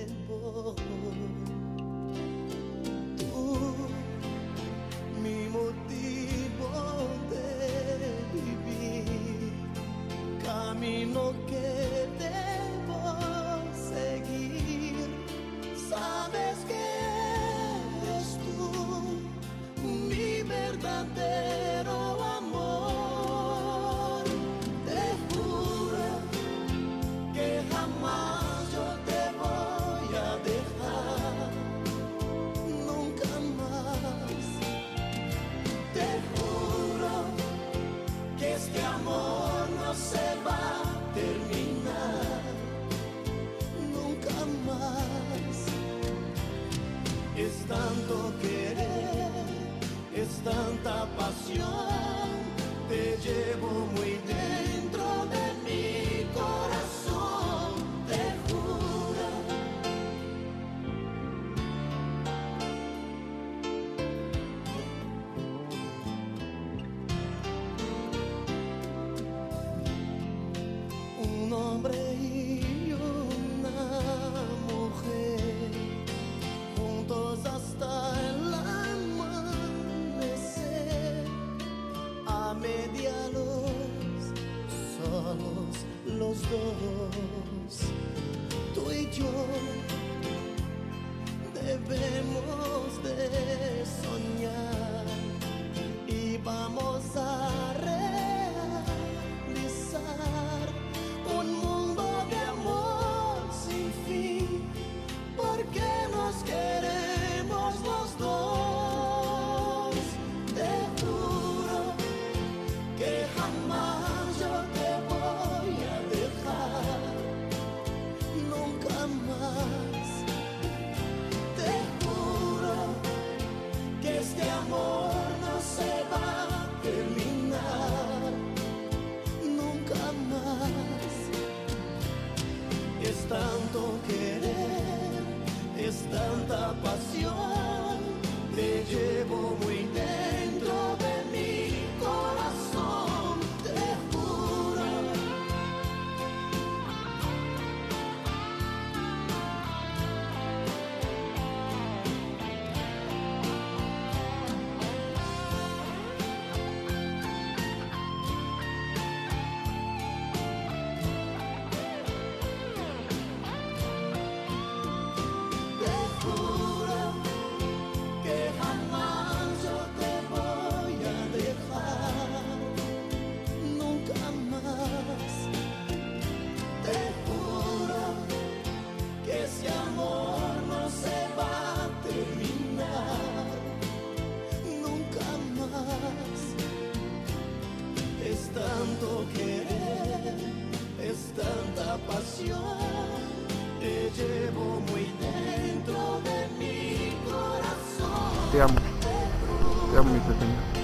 el tanto querer, es tanta pasión, te llevo muy dentro de mi corazón. Te amo. Te amo, mi pequeña.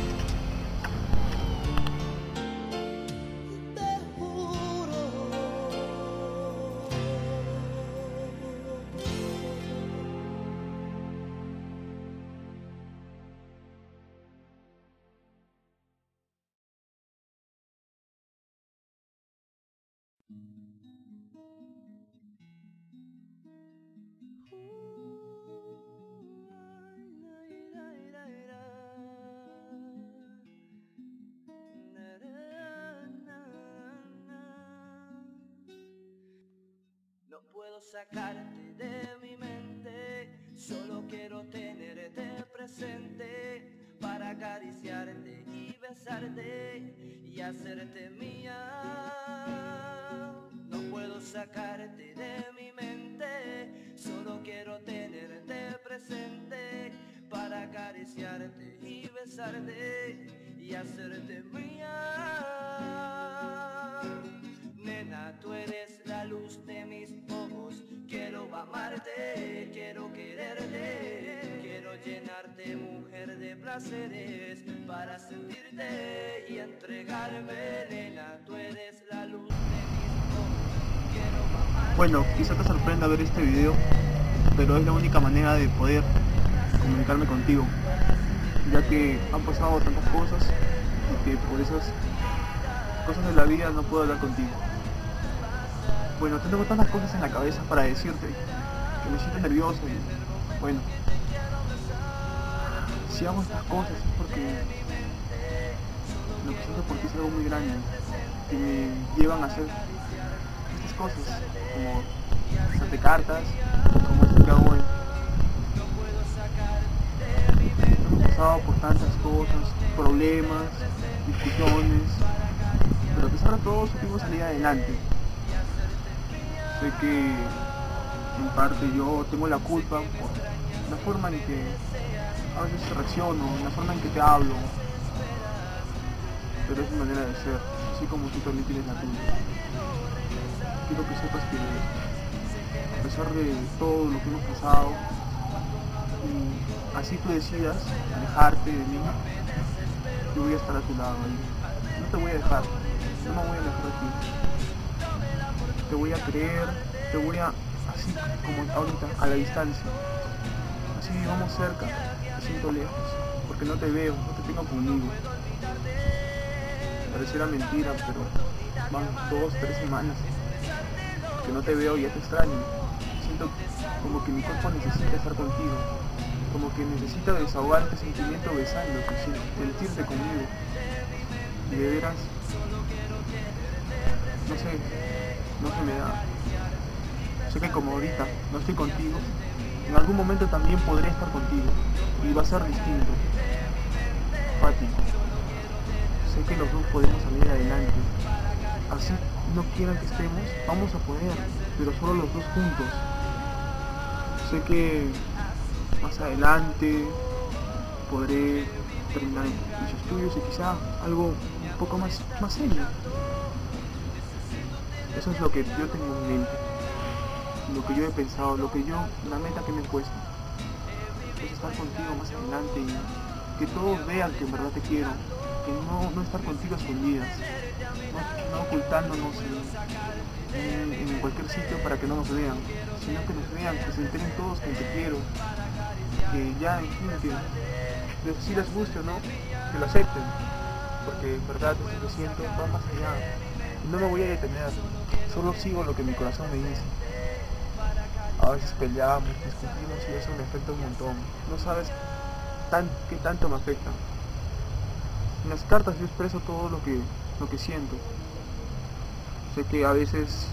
Puedo sacarte de mi mente, solo quiero tenerte presente para acariciarte y besarte y hacerte mía. No puedo sacarte de mi mente, solo quiero tenerte presente para acariciarte y besarte y hacerte mía. Amarte, quiero quererte, quiero llenarte, mujer de placeres, para sentirte y entregarme. Nena, tú eres la luz de mis. Bueno, quizá te sorprenda ver este video, pero es la única manera de poder comunicarme contigo. ya que han pasado tantas cosas y que por esas cosas de la vida no puedo hablar contigo. Bueno, tengo tantas cosas en la cabeza para decirte que me siento nervioso y bueno, si hago estas cosas es porque lo que siento por ti es algo muy grande que me llevan a hacer estas cosas como hacerte cartas, como esto que hago hoy. Hemos pasado por tantas cosas, problemas, discusiones, pero a pesar de todo supimos salir adelante. Sé que en parte yo tengo la culpa por la forma en que a veces reacciono, la forma en que te hablo, pero es mi manera de ser, así como tú también tienes la tuya. Quiero que sepas que a pesar de todo lo que hemos pasado, y así tú decidas alejarte de mí, yo voy a estar a tu lado y no te voy a dejar, no me voy a dejar de ti. Te voy a creer, te voy a, así como ahorita, a la distancia. Así vamos cerca, te siento lejos, porque no te veo, no te tengo conmigo. Pareciera mentira, pero van dos, tres semanas que no te veo y ya te extraño. Siento como que mi cuerpo necesita estar contigo, como que necesita desahogar este sentimiento besándote, sentirte conmigo. Y de veras, no sé, no se me da. Sé que como ahorita no estoy contigo, en algún momento también podré estar contigo y va a ser distinto. Fati, sé que los dos podemos salir adelante. Así no quieran que estemos, vamos a poder, pero solo los dos juntos. Sé que más adelante podré terminar mis estudios y quizá algo un poco más, más serio. Eso es lo que yo tengo en mente, lo que yo he pensado, lo que yo, la meta que me he puesto. Es estar contigo más adelante y que todos vean que en verdad te quiero, que no, no estar contigo escondidas, no, ocultándonos en, cualquier sitio para que no nos vean, sino que nos vean, que se enteren todos que te quiero, que ya, en fin, que si les guste o no, que lo acepten, porque en verdad lo que siento va más allá. No me voy a detener, solo sigo lo que mi corazón me dice. A veces peleamos, discutimos y eso me afecta un montón. No sabes tan, qué tanto me afecta. En las cartas yo expreso todo lo que, lo que siento. Sé que a veces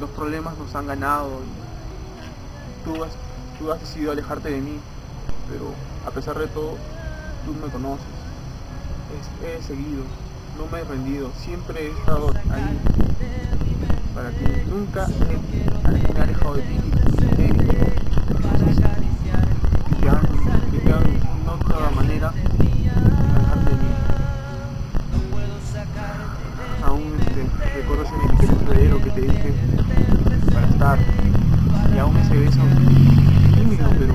los problemas nos han ganado y tú has, tú has decidido alejarte de mí, pero a pesar de todo, tú me conoces. he seguido, no me he rendido, siempre he estado ahí para ti, nunca me, alejado de ti que que no toda manera de mí. Aún este, recuerdo ese que te dije para estar. Y aún ese beso tímido pero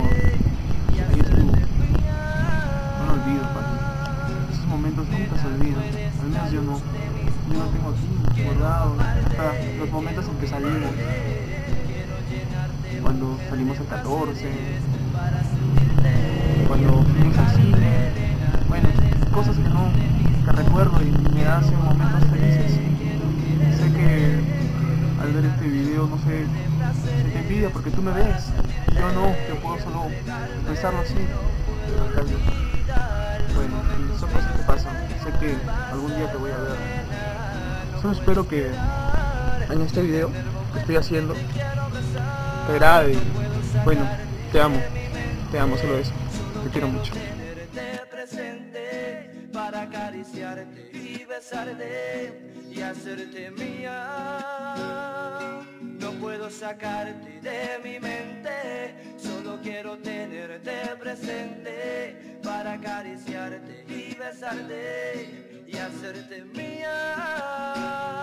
olvido, momentos nunca se olvidan. Al menos yo no, yo no tengo aquí guardado los momentos en que salimos, cuando salimos el 14, cuando fuimos al cine, bueno, cosas que no, que recuerdo y me hacen momentos felices. Sé que al ver este video, no sé, se te envidia porque tú me ves, yo no, yo puedo solo pensarlo así, bueno, son cosas que pasan. Sé que algún día te voy a ver. Solo espero que en este video que estoy haciendo te agrade. Bueno, te amo. Te amo, solo eso. Te quiero mucho. Para acariciarte y besarte y hacerte mía. No puedo sacarte de mi mente, solo quiero tenerte presente para acariciarte y besarte y hacerte mía.